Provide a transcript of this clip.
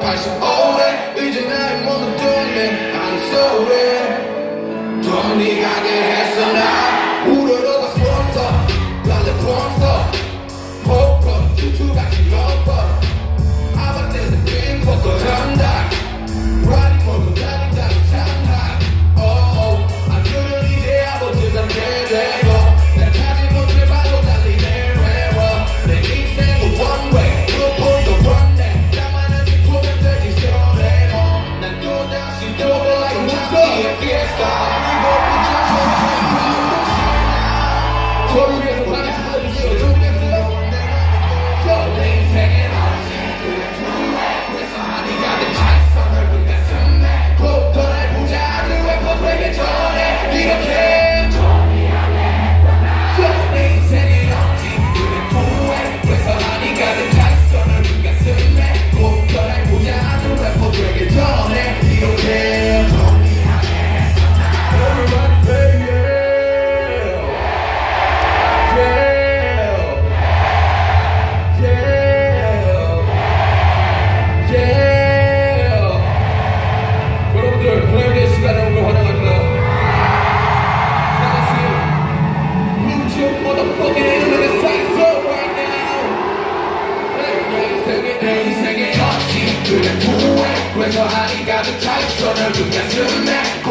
passion. Man. I'm so Glory 왜저 한이 가득 차있어. 넓은 가슴에